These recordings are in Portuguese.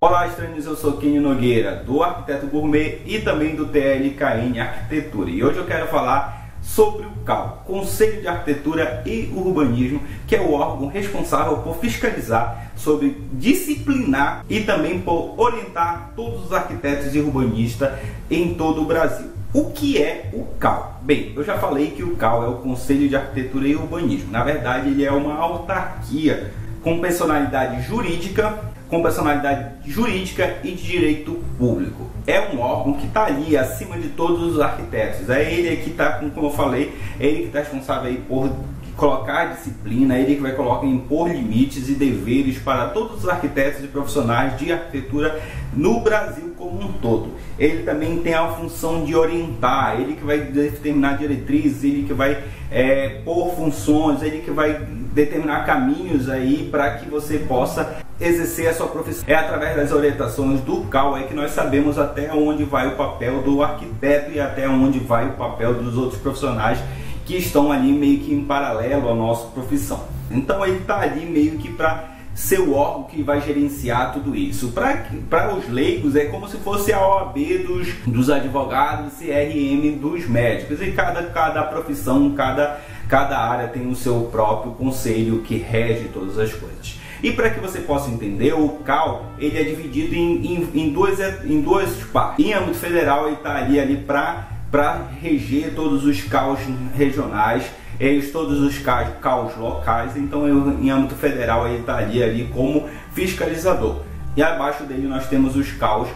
Olá, estranhos, eu sou Kenny Nogueira, do Arquiteto Gourmet e também do TLKN Arquitetura. E hoje eu quero falar sobre o CAL, Conselho de Arquitetura e Urbanismo, que é o órgão responsável por fiscalizar, sobre disciplinar e também por orientar todos os arquitetos e urbanistas em todo o Brasil. O que é o CAL? Bem, eu já falei que o CAL é o Conselho de Arquitetura e Urbanismo. Na verdade, ele é uma autarquia com personalidade jurídica, com personalidade jurídica e de direito público. É um órgão que está ali acima de todos os arquitetos. É ele que está, como eu falei, é ele que está responsável por colocar disciplina, é ele que vai colocar impor limites e deveres para todos os arquitetos e profissionais de arquitetura no Brasil como um todo. Ele também tem a função de orientar, ele que vai determinar diretrizes, ele que vai é, pôr funções, ele que vai determinar caminhos aí para que você possa exercer a sua profissão. É através das orientações do CAL é que nós sabemos até onde vai o papel do arquiteto e até onde vai o papel dos outros profissionais que estão ali meio que em paralelo à nossa profissão. Então ele está ali meio que para ser o órgão que vai gerenciar tudo isso. Para os leigos é como se fosse a OAB dos, dos advogados, CRM dos médicos. E cada, cada profissão, cada, cada área tem o seu próprio conselho que rege todas as coisas. E para que você possa entender, o CAL ele é dividido em, em, em, duas, em duas partes. Em âmbito federal ele está ali, ali para para reger todos os caos regionais, eles, todos os caos locais, então eu, em âmbito federal ele estaria ali como fiscalizador. E abaixo dele nós temos os caos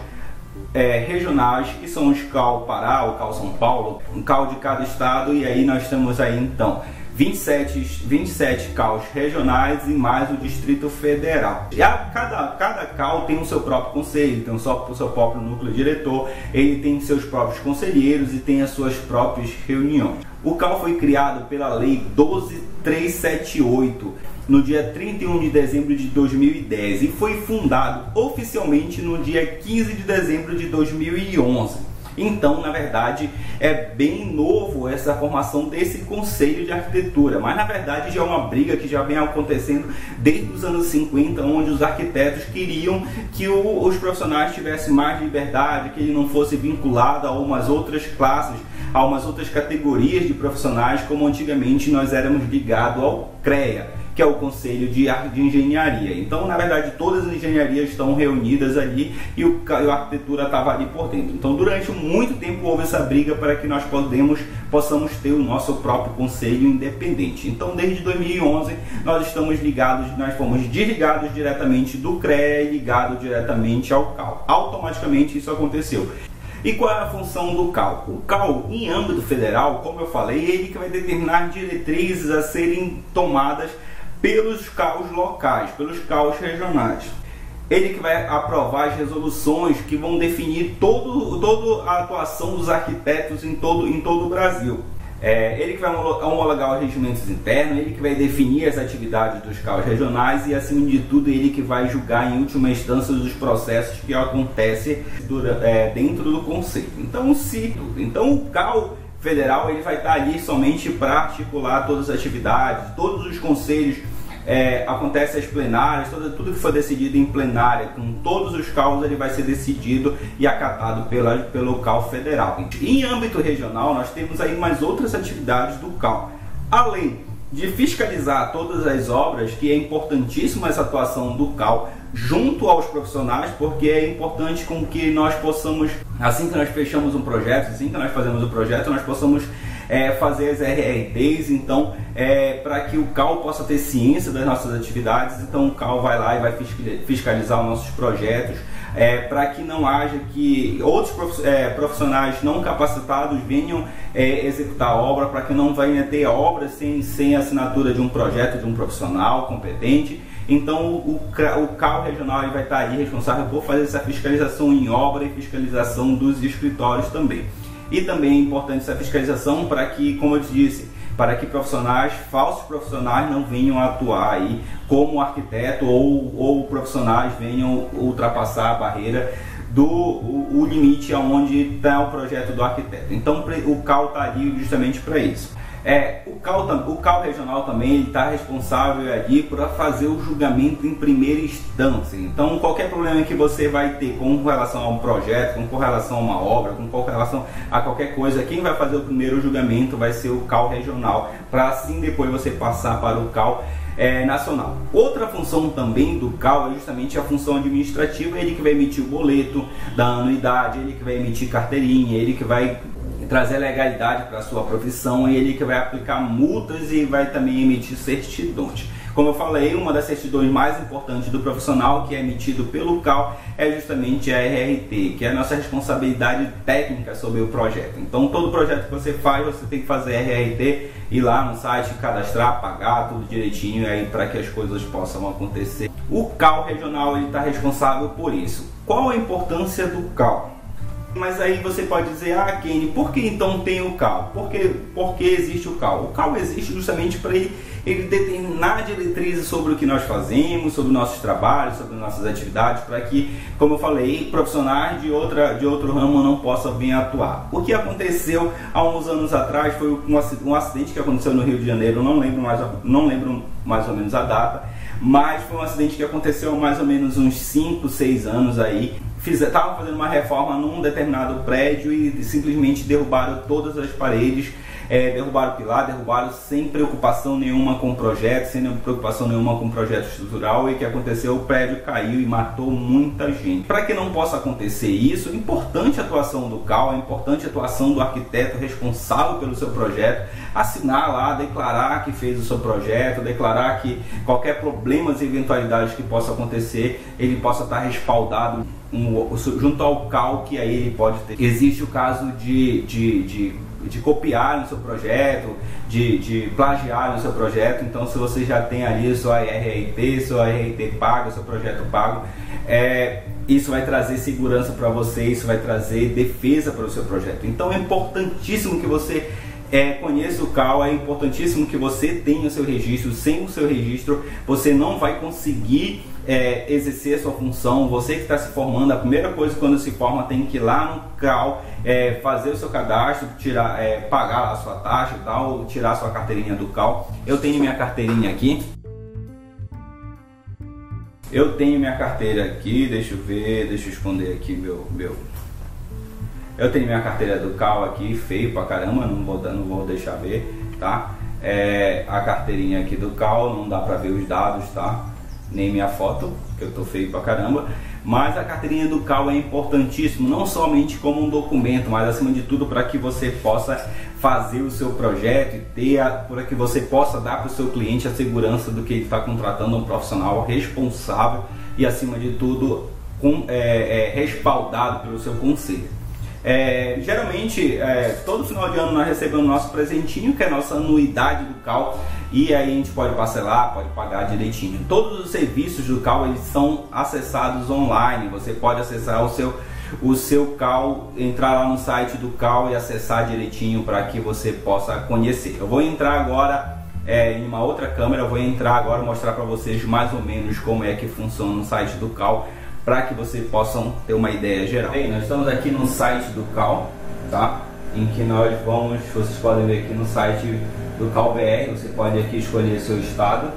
é, regionais, que são os CAL Pará, o CAL São Paulo, um CAL de cada estado, e aí nós temos aí então 27, 27 CAUs regionais e mais o Distrito Federal. E a, cada, cada CAU tem o seu próprio conselho, tem o seu, o seu próprio núcleo diretor, ele tem seus próprios conselheiros e tem as suas próprias reuniões. O CAU foi criado pela Lei 12378 no dia 31 de dezembro de 2010 e foi fundado oficialmente no dia 15 de dezembro de 2011. Então, na verdade, é bem novo essa formação desse conselho de arquitetura, mas na verdade já é uma briga que já vem acontecendo desde os anos 50, onde os arquitetos queriam que o, os profissionais tivessem mais liberdade, que ele não fosse vinculado a umas outras classes, a umas outras categorias de profissionais, como antigamente nós éramos ligados ao CREA que é o Conselho de, Engenharia. Então, na verdade, todas as engenharias estão reunidas ali e o, a arquitetura estava ali por dentro. Então, durante muito tempo houve essa briga para que nós podemos, possamos ter o nosso próprio conselho independente. Então, desde 2011, nós estamos ligados, nós fomos desligados diretamente do CREA e ligados diretamente ao CAL. Automaticamente isso aconteceu. E qual é a função do CAL? O CAL, em âmbito federal, como eu falei, ele que vai determinar diretrizes a serem tomadas pelos caos locais, pelos caos regionais. Ele que vai aprovar as resoluções que vão definir todo, toda a atuação dos arquitetos em todo, em todo o Brasil. É, ele que vai homologar os regimentos internos, ele que vai definir as atividades dos CAUs regionais e, acima de tudo, ele que vai julgar em última instância os processos que acontecem é, dentro do Conselho. Então, se, então o CAU federal ele vai estar ali somente para articular todas as atividades, todos os conselhos é, acontecem as plenárias, tudo, tudo que for decidido em plenária, com todos os caos, ele vai ser decidido e acatado pela, pelo CAL federal. Em âmbito regional, nós temos aí mais outras atividades do CAL. Além de fiscalizar todas as obras, que é importantíssima essa atuação do CAL junto aos profissionais, porque é importante com que nós possamos, assim que nós fechamos um projeto, assim que nós fazemos o um projeto, nós possamos é, fazer as RRTs, então, é, para que o CAL possa ter ciência das nossas atividades, então o CAL vai lá e vai fiscalizar os nossos projetos, é, para que não haja que outros é, profissionais não capacitados venham é, executar a obra, para que não venha ter obra sem, sem assinatura de um projeto de um profissional competente. Então o, o CAL regional vai estar aí responsável por fazer essa fiscalização em obra e fiscalização dos escritórios também. E também é importante essa fiscalização para que, como eu te disse, para que profissionais, falsos profissionais, não venham atuar aí como arquiteto ou, ou profissionais venham ultrapassar a barreira do o, o limite aonde está o projeto do arquiteto. Então o CAL está ali justamente para isso. É, o CAL, o CAL regional também está responsável ali para fazer o julgamento em primeira instância. Então, qualquer problema que você vai ter com relação a um projeto, com relação a uma obra, com relação a qualquer coisa, quem vai fazer o primeiro julgamento vai ser o CAL regional, para assim depois você passar para o CAL é, nacional. Outra função também do CAL é justamente a função administrativa, ele que vai emitir o boleto da anuidade, ele que vai emitir carteirinha, ele que vai trazer legalidade para a sua profissão, ele que vai aplicar multas e vai também emitir certidões. Como eu falei, uma das certidões mais importantes do profissional que é emitido pelo CAL é justamente a RRT, que é a nossa responsabilidade técnica sobre o projeto. Então, todo projeto que você faz, você tem que fazer RRT, ir lá no site, cadastrar, pagar tudo direitinho aí para que as coisas possam acontecer. O CAL regional está responsável por isso. Qual a importância do CAL? Mas aí você pode dizer, ah, Kenny, por que então tem o CAL? Por que, por que existe o CAL? O CAL existe justamente para ele, ele determinar diretrizes sobre o que nós fazemos, sobre nossos trabalhos, sobre nossas atividades, para que, como eu falei, profissionais de, outra, de outro ramo não possam vir atuar. O que aconteceu há uns anos atrás foi um acidente que aconteceu no Rio de Janeiro, não lembro mais, não lembro mais ou menos a data, mas foi um acidente que aconteceu há mais ou menos uns 5, 6 anos aí, estavam fazendo uma reforma num determinado prédio e simplesmente derrubaram todas as paredes, é, derrubaram o pilar, derrubaram sem preocupação nenhuma com o projeto, sem preocupação nenhuma com o projeto estrutural e o que aconteceu? O prédio caiu e matou muita gente. Para que não possa acontecer isso, é importante a atuação do CAL, é importante a atuação do arquiteto responsável pelo seu projeto, assinar lá, declarar que fez o seu projeto, declarar que qualquer problemas e eventualidades que possa acontecer, ele possa estar respaldado um, junto ao CAL que aí ele pode ter. Existe o caso de, de, de, de copiar no seu projeto, de, de plagiar no seu projeto. Então, se você já tem ali sua RRT, sua RRT paga, seu projeto pago, é, isso vai trazer segurança para você, isso vai trazer defesa para o seu projeto. Então, é importantíssimo que você é, conheça o CAL, é importantíssimo que você tenha o seu registro. Sem o seu registro, você não vai conseguir é, exercer a sua função. Você que está se formando, a primeira coisa quando se forma tem que ir lá no CAL, é, fazer o seu cadastro, tirar, é, pagar a sua taxa e tal, tirar a sua carteirinha do CAL. Eu tenho minha carteirinha aqui. Eu tenho minha carteira aqui, deixa eu ver, deixa eu esconder aqui meu, meu eu tenho minha carteira do CAL aqui, feio pra caramba, não vou, não vou deixar ver, tá? É, a carteirinha aqui do CAL, não dá pra ver os dados, tá? Nem minha foto, que eu tô feio pra caramba. Mas a carteirinha do CAL é importantíssimo, não somente como um documento, mas acima de tudo para que você possa fazer o seu projeto e ter para que você possa dar para o seu cliente a segurança do que ele está contratando um profissional responsável e acima de tudo com, é, é, respaldado pelo seu conselho. É, geralmente, é, todo final de ano nós recebemos nosso presentinho, que é a nossa anuidade do CAL, e aí a gente pode parcelar, pode pagar direitinho. Todos os serviços do CAL eles são acessados online, você pode acessar o seu, o seu CAL, entrar lá no site do CAL e acessar direitinho para que você possa conhecer. Eu vou entrar agora é, em uma outra câmera, eu vou entrar agora mostrar para vocês mais ou menos como é que funciona no site do CAL para que vocês possam ter uma ideia geral. Bem, nós estamos aqui no site do Cal, tá? Em que nós vamos, vocês podem ver aqui no site do Cal BR, você pode aqui escolher seu estado.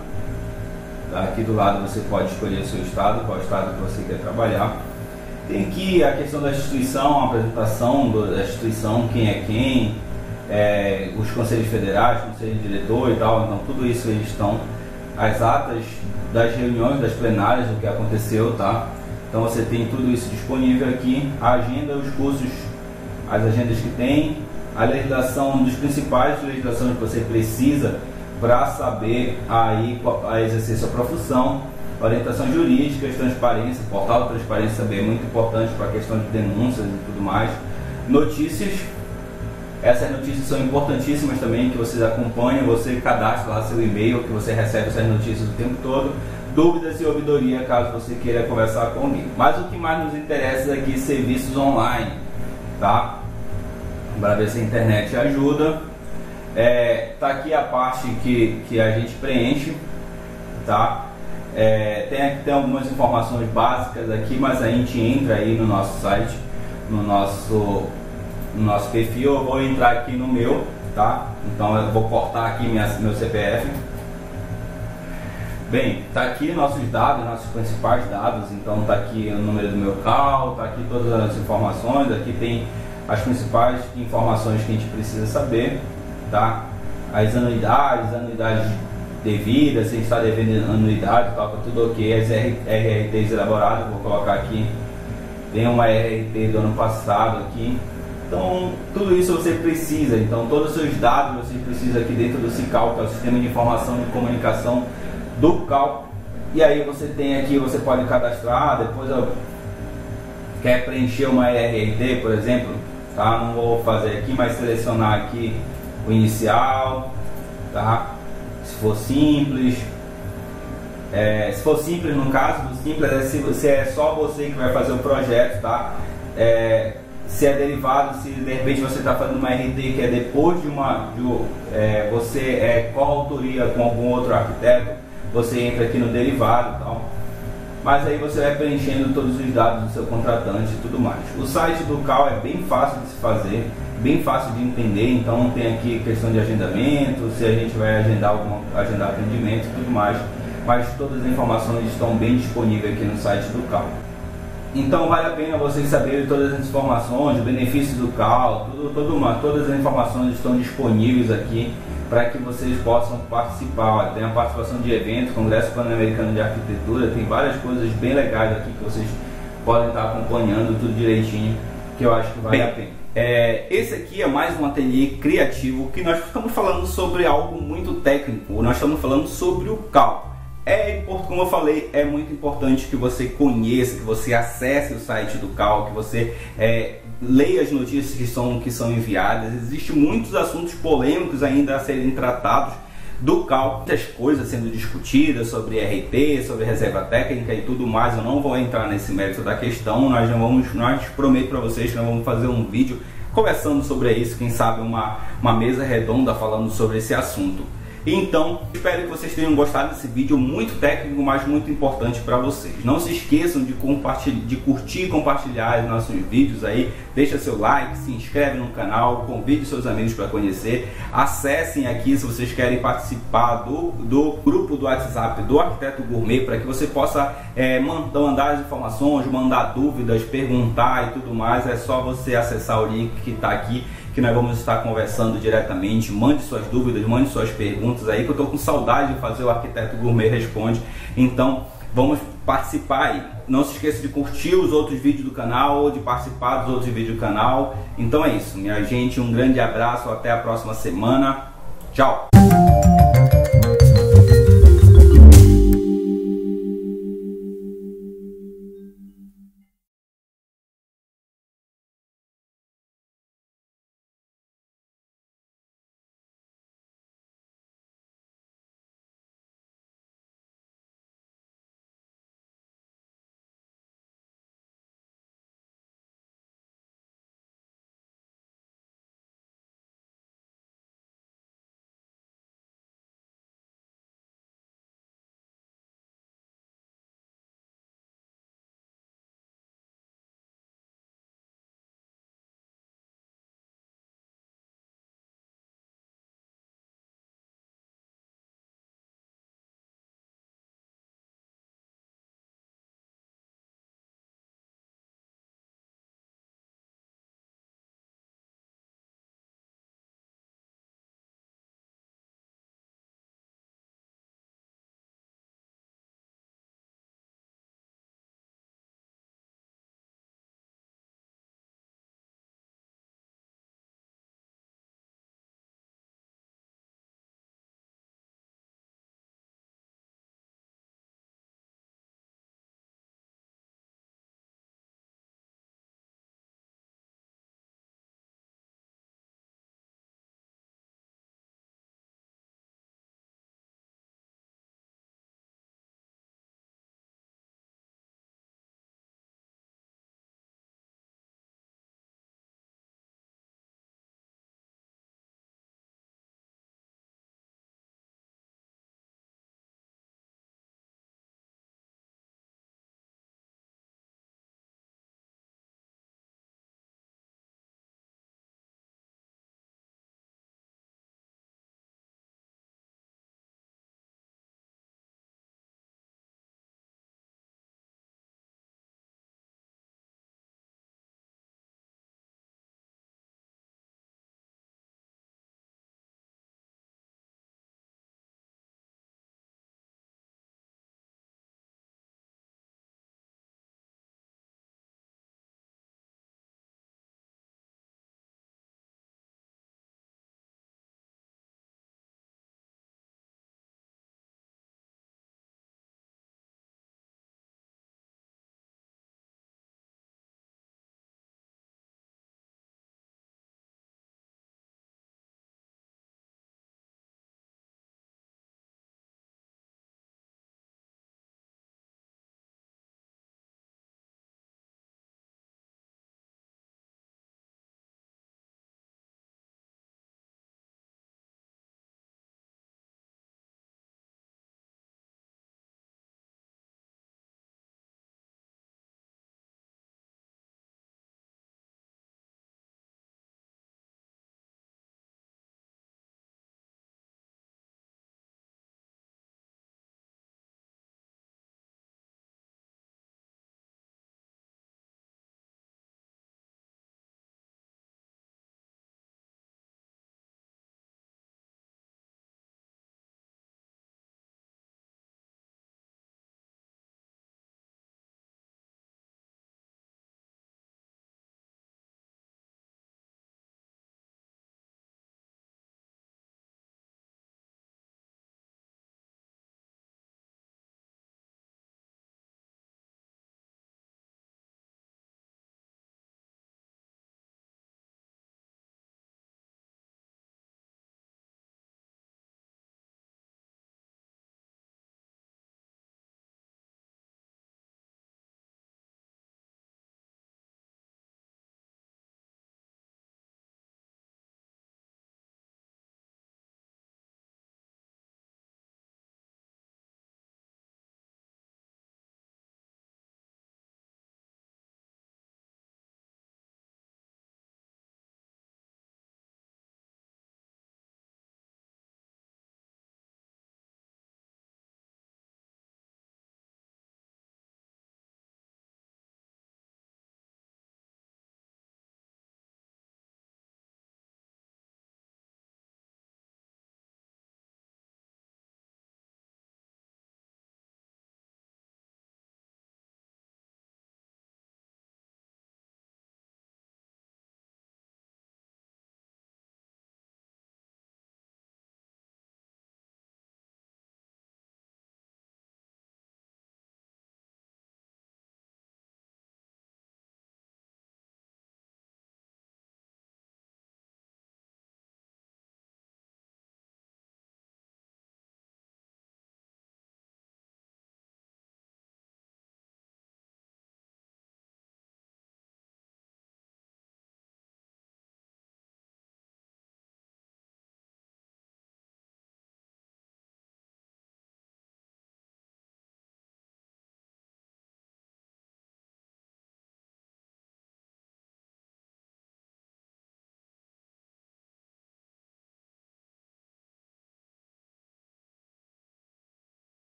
Aqui do lado você pode escolher seu estado, qual estado que você quer trabalhar. Tem aqui a questão da instituição, a apresentação da instituição, quem é quem, é, os conselhos federais, conselho diretor e tal, então tudo isso eles estão, as atas das reuniões, das plenárias, do que aconteceu, tá? Então você tem tudo isso disponível aqui, a agenda, os cursos, as agendas que tem, a legislação, um dos principais legislações que você precisa para saber aí a exercer sua profissão, orientação jurídica, transparência, portal de transparência também é muito importante para a questão de denúncias e tudo mais. Notícias, essas notícias são importantíssimas também, que vocês acompanham, você cadastra lá seu e-mail, que você recebe essas notícias o tempo todo dúvidas e ouvidoria caso você queira conversar comigo. Mas o que mais nos interessa aqui é serviços online, tá? Para ver se a internet ajuda. É, tá aqui a parte que, que a gente preenche, tá? É, tem, tem algumas informações básicas aqui, mas a gente entra aí no nosso site, no nosso, no nosso perfil. Eu vou entrar aqui no meu, tá? Então eu vou cortar aqui minha, meu CPF. Bem, tá aqui nossos dados, nossos principais dados. Então tá aqui o número do meu CAL, tá aqui todas as informações. Aqui tem as principais informações que a gente precisa saber, tá? As anuidades, anuidades devidas, se está devendo anuidade, tá, tá tudo ok. As RRTs elaboradas, vou colocar aqui. Tem uma RRT do ano passado aqui. Então, tudo isso você precisa. Então, todos os seus dados você precisa aqui dentro do CICAL, que é o Sistema de Informação de Comunicação do CAL. E aí você tem aqui, você pode cadastrar, depois eu quer preencher uma RRT, por exemplo, tá? Não vou fazer aqui, mas selecionar aqui o inicial, tá? Se for simples, é, se for simples no caso, simples é se, se, é só você que vai fazer o projeto, tá? É, se é derivado, se de repente você está fazendo uma RT que é depois de uma, de, é, você é coautoria com algum outro arquiteto, você entra aqui no derivado. Mas aí você vai preenchendo todos os dados do seu contratante e tudo mais. O site do Cal é bem fácil de se fazer, bem fácil de entender, então tem aqui questão de agendamento, se a gente vai agendar algum agendar atendimento e tudo mais. Mas todas as informações estão bem disponíveis aqui no site do Cal. Então vale a pena vocês saberem todas as informações, os benefícios do CAL, tudo, tudo todas as informações estão disponíveis aqui para que vocês possam participar. Tem a participação de eventos, Congresso Pan-Americano de Arquitetura, tem várias coisas bem legais aqui que vocês podem estar acompanhando tudo direitinho, que eu acho que vale bem, a pena. É, esse aqui é mais um ateliê criativo que nós estamos falando sobre algo muito técnico, nós estamos falando sobre o CAL. É, como eu falei, é muito importante que você conheça, que você acesse o site do CAL, que você é, leia as notícias que são, que são enviadas. Existem muitos assuntos polêmicos ainda a serem tratados do CAL, muitas coisas sendo discutidas sobre RT, sobre reserva técnica e tudo mais. Eu não vou entrar nesse mérito da questão. Nós não vamos, nós prometo para vocês que nós vamos fazer um vídeo conversando sobre isso, quem sabe uma, uma mesa redonda falando sobre esse assunto. Então, espero que vocês tenham gostado desse vídeo muito técnico, mas muito importante para vocês. Não se esqueçam de, compartilhar, de curtir e compartilhar os nossos vídeos aí. Deixa seu like, se inscreve no canal, convide seus amigos para conhecer. Acessem aqui se vocês querem participar do, do grupo do WhatsApp do Arquiteto Gourmet para que você possa é, mandar as informações, mandar dúvidas, perguntar e tudo mais. É só você acessar o link que está aqui que nós vamos estar conversando diretamente. Mande suas dúvidas, mande suas perguntas aí, que eu estou com saudade de fazer o Arquiteto Gourmet Responde. Então, vamos participar aí. Não se esqueça de curtir os outros vídeos do canal, de participar dos outros vídeos do canal. Então é isso, minha gente. Um grande abraço, até a próxima semana. Tchau!